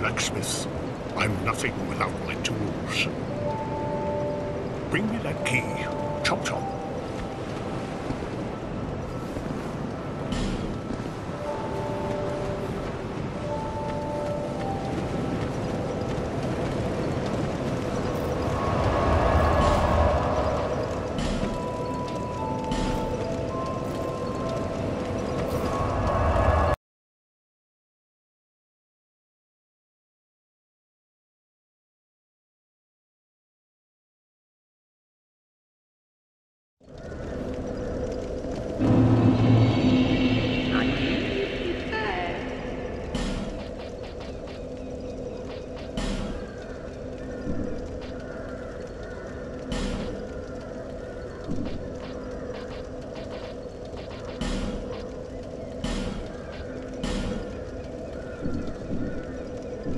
blacksmith. I'm nothing without my tools. Bring me that key. Chop chop.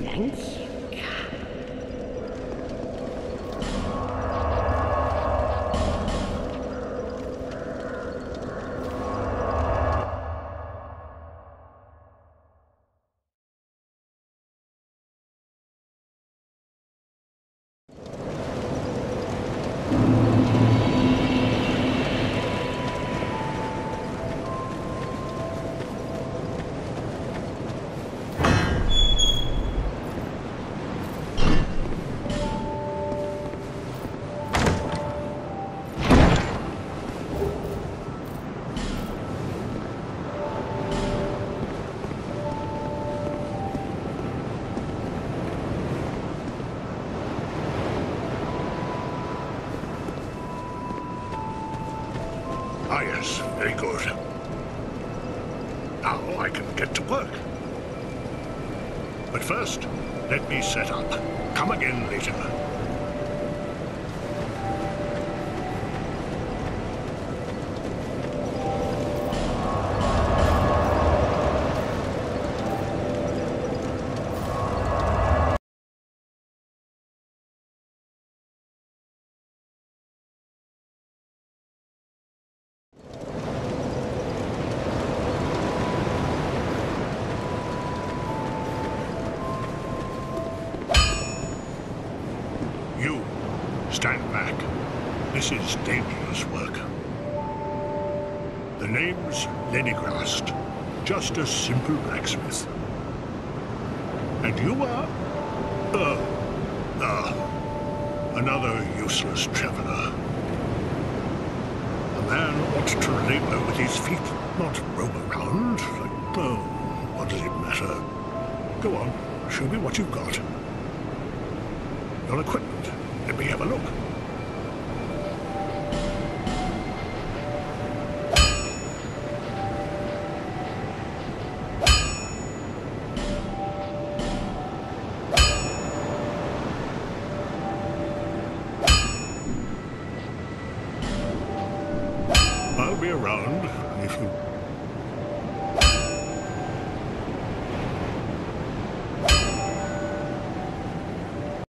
Thanks. Ah, yes, very good. Now I can get to work. But first, let me set up. Come again later. This is dangerous work. The name's Lenigrast, just a simple blacksmith. And you are, uh, uh, another useless traveler. A man ought to labor with his feet, not roam around like, oh, what does it matter? Go on, show me what you've got. Your equipment. Let me have a look. Be around if you